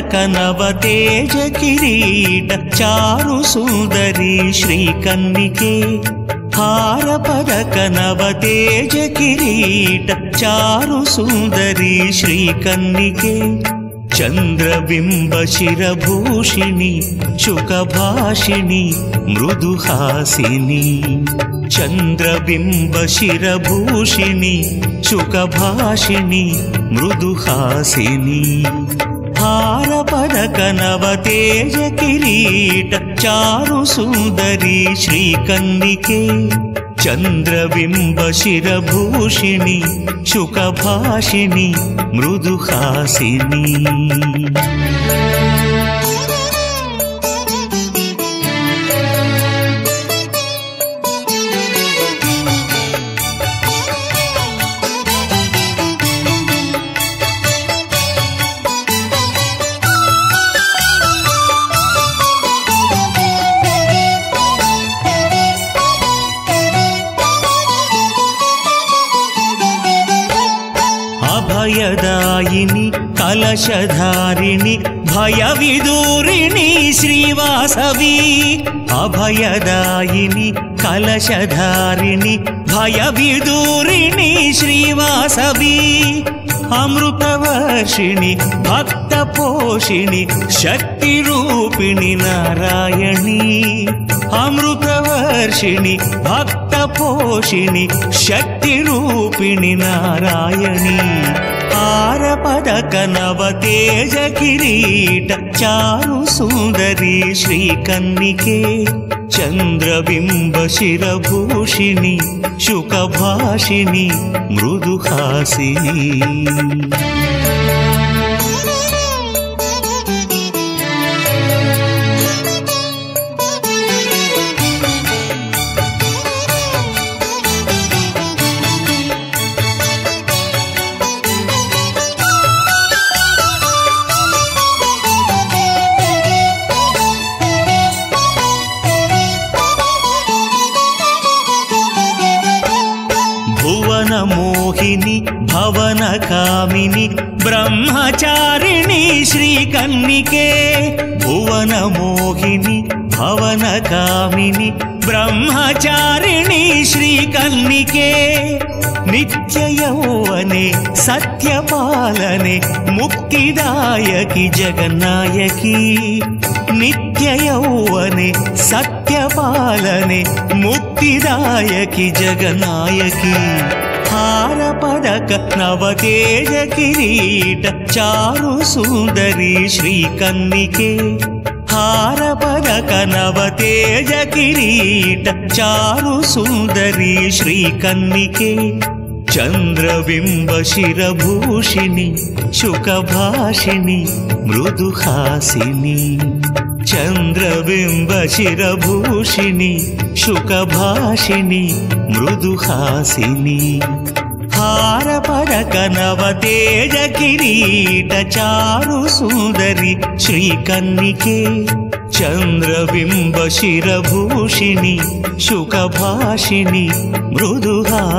కనవ తేజ కిరీట చారు సుందరి శ్రీకన్నికే. హార పదక కనవ తేజ కిరీట చారు సుందరి శ్రీ కన్నికే చంద్రబింబ శిరభూషిణి శుకభాషిణి మృదుహాసిని. చంద్రబింబ శిరభూషిణి శుకభాషిణి మృదుహాసిని. हारपदकनवतेज किरीट चारुसूदरि श्रीकन्दिके चन्द्रबिम्ब शिरभूषिणि शुकभाषिणि मृदुहासिनी। भयदायिनि कलशधारिणि भयविदूरिणि श्रीवासवी। अभयदायिनि कलशधारिणि भयविदूरिणि श्रीवासवी। अमृतवर्षिणि भक्तपोषिणि शक्तिरूपिणि नारायणी। अमृत శ్రీవాసవి భక్త పోషిణి శక్తి రూపిణి నారాయణి. ఆరపద కనవ తేజ కిరీట చారు సుందరి శ్రీకన్నికే. చంద్రబింబ శిరభూషిణి శుకభాషిణి మృదుహాసిని. మోహిని భవన కామిని బ్రహ్మచారిణి శ్రీకన్నికే. భువన మోహిని భవన కామిని బ్రహ్మచారిణి శ్రీకన్నికే. నిత్యయౌవనే సత్యపాలనే ముక్తిదాయకి జగన్నాయకి. నిత్యయౌవనే సత్యపాలనే ముక్తిదాయకి జగన్నాయకి. हारपदक नवतेज किरीट चारु सुन्दरी श्रीकन्निके। हारपदक नवतेज किरीट चारु सुन्दरी श्रीकन्निके। चन्द्रबिम्बशिरभूषिणि शुकभाषिणि मृदुहासिनी। చంద్రబింబ శిరభూషిణి శుకభాషిణి మృదుహాసిని. హార పదక కిరీట చారు సుందరి శ్రీకన్నికే. చంద్రబింబ శిరభూషిణి శుకభాషిణి మృదుహాసిని.